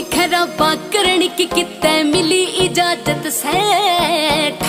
निखरा खराबा की कित मिली इजाज़त से।